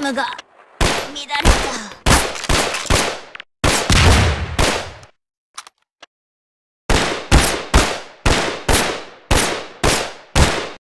ムが乱れた。